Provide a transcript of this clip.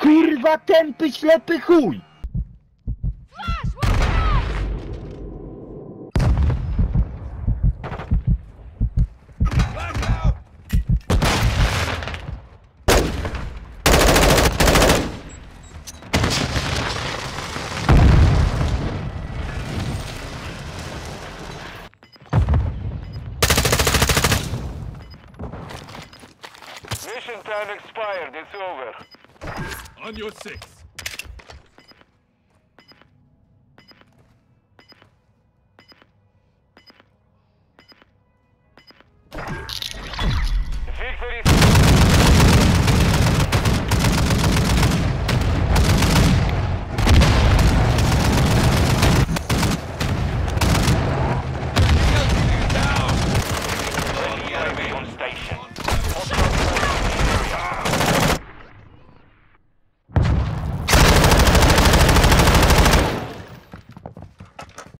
Kurwa tępy ślepy chuj! Mission time expired. It's over. On your six.